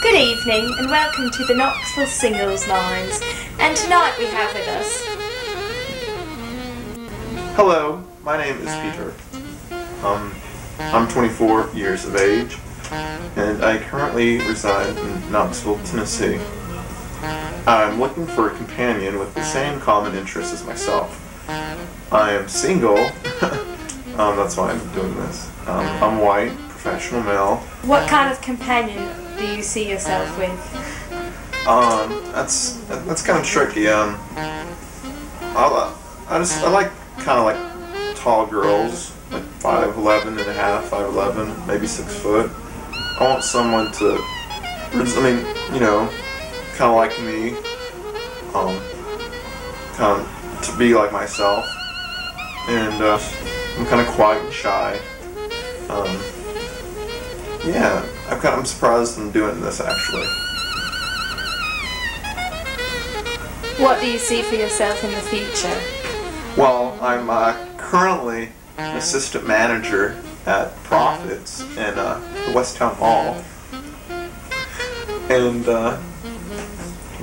Good evening and welcome to the Knoxville Singles Lines. And tonight we have with us Hello, my name is Peter. Um, I'm 24 years of age, and I currently reside in Knoxville, Tennessee. I'm looking for a companion with the same common interests as myself. I am single. um, that's why I'm doing this. Um, I'm white, professional male. what kind of companion do you see yourself with? Um, that's that's kind of tricky. Um, I, I just I like kind of like tall girls, like 5'11 and a half, 5'11, maybe 6 foot. I want someone to, I mean, you know, kind of like me, um, kind of to be like myself. And uh, I'm kind of quiet and shy. Um, yeah, I'm kind of I'm surprised I'm doing this actually. What do you see for yourself in the future? Well, I'm uh, currently an assistant manager at Proffitt's in uh, the West Town Mall. And uh,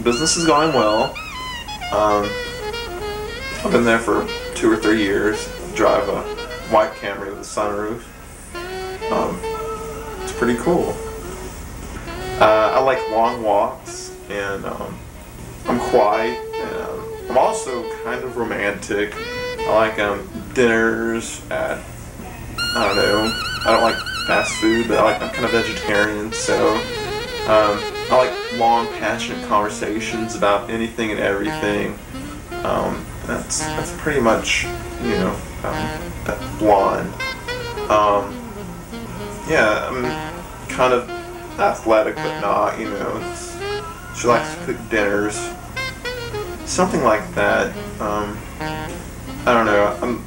business is going well. Um, I've been there for two or three years. Drive a white Camry with a sunroof. Um, it's pretty cool. Uh, I like long walks and um, I'm quiet. And, um, I'm also kind of romantic. I like um, dinners at I don't know. I don't like fast food, but I like I'm kind of vegetarian, so um, I like long, passionate conversations about anything and everything. Um, that's that's pretty much you know um, blonde. Um, yeah, I'm kind of athletic, but not. You know, it's, she likes to cook dinners something like that. Um, I don't know. I'm,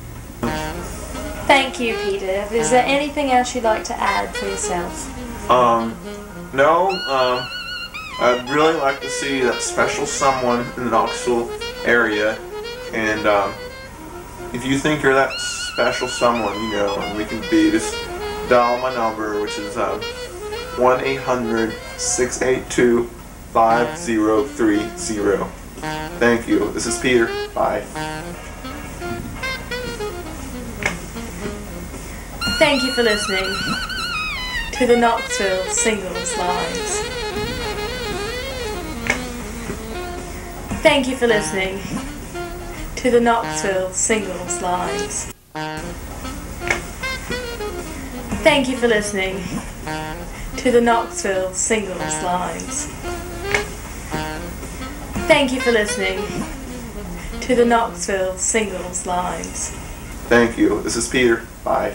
Thank you, Peter. Is there anything else you'd like to add for yourself? um, no. Um, I'd really like to see that special someone in the Knoxville area, and um, if you think you're that special someone, you know, and we can be, just dial my number, which is um, one 800 682 5030 Thank you. This is Peter. Bye. Thank you for listening to the Knoxville Singles Lines. Thank you for listening to the Knoxville Singles Lines. Thank you for listening to the Knoxville Singles Lines. Thank you for listening to the Knoxville Singles Lines. Thank you. This is Peter. Bye.